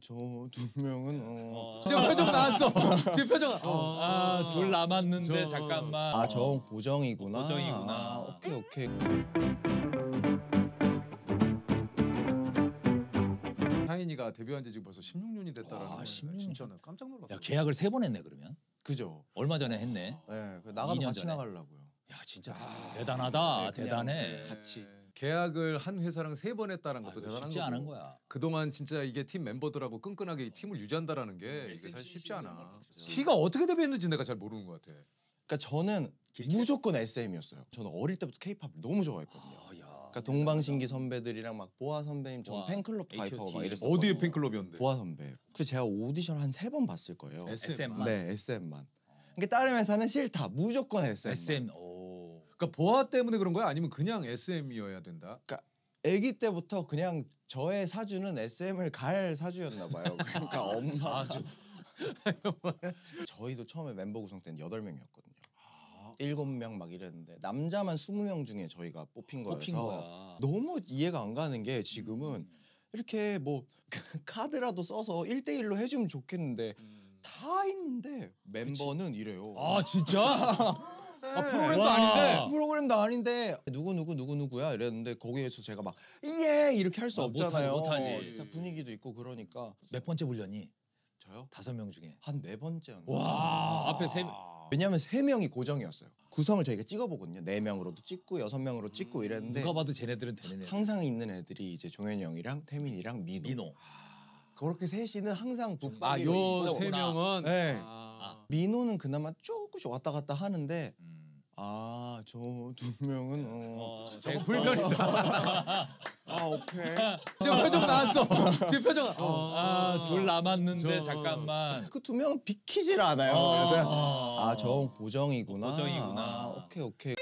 저 두 명은 어. 지금 표정 나왔어. 지금 표정. 어. 아, 둘 남았는데 저- 잠깐만. 아, 저 고정이구나. 고정이구나. 아, 오케이, 오케이. 타인이가 데뷔한 지 지금 벌써 16년이 됐다라는 와, 거예요. 16년. 진짜 나 깜짝 놀랐어. 야, 계약을 세 번 했네 그러면. 그죠. 얼마 전에 했네. 네, 그 나가도 2년 같이 전에. 나가려고요. 야, 진짜 대단하다. 네, 그냥 대단해. 같이. 계약을 한 회사랑 세 번 했다는 것도 아, 대단한 쉽지 거고. 않은 거야. 그동안 진짜 이게 팀 멤버들하고 끈끈하게 이 팀을 유지한다라는 게 이게 사실 쉽지 않아. 키가 어떻게 데뷔했는지 내가 잘 모르는 것 같아. 그러니까 저는 무조건 SM이었어요. 저는 어릴 때부터 K-팝을 너무 좋아했거든요. 아, 야. 그러니까 동방신기 선배들이랑 막 보아 선배님 전 와, 팬클럽 가입하고. 막 이랬어요. 어디에 팬클럽이었는데? 보아 선배. 그래서 제가 오디션 한 세 번 봤을 거예요. SM만. 네, SM만. 그러니까 다른 회사는 싫다. 무조건 SM. SM. 오. 그러니까 보아 때문에 그런 거야? 아니면 그냥 SM이어야 된다? 그러니까 아기 때부터 그냥 저의 사주는 SM을 갈 사주였나 봐요. 그러니까 엄마가 저희도 처음에 멤버 구성 때는 8명이었거든요. 일곱 명 막 이랬는데 남자만 20명 중에 저희가 뽑힌 거여서 뽑힌 거야. 너무 이해가 안 가는 게 지금은 이렇게 뭐 카드라도 써서 1대1로 해주면 좋겠는데 다 있는데 멤버는 이래요. 아, 진짜? 아, 프로그램도 와. 아닌데. 프로그램도 아닌데 누구 누구 누구 누구야 이랬는데 거기에서 제가 막예 이렇게 할수 아, 없잖아요. 못하지, 못하지. 다 분위기도 있고 그러니까 몇 번째 불렸니? 저요 다섯 명 중에. 한 네 번째였나. 와, 앞에 세 왜냐하면 세 명이 고정이었어요. 구성을 저희가 찍어보거든요. 네 명으로도 찍고 여섯 명으로 찍고 이랬는데 누가 봐도 쟤네들은 되는 애. 항상 있는 애들이 이제 종현이 형이랑 태민이랑 민호. 민호. 그렇게 셋이는 항상 붙박이로 아, 요 있었구나. 세 명은 네. 아. 민호는 그나마 조금씩 왔다 갔다 하는데 음. 아 저 두 명은 어. 어, 조금 불편이다. 아 오케이. 지금 표정 나왔어. 지금 표정. 어. 아, 둘 남았는데 저- 잠깐만. 그 두 명은 비키질 않아요. 어. 그래서 아저 고정이구나. 고정이구나. 아, 오케이 오케이.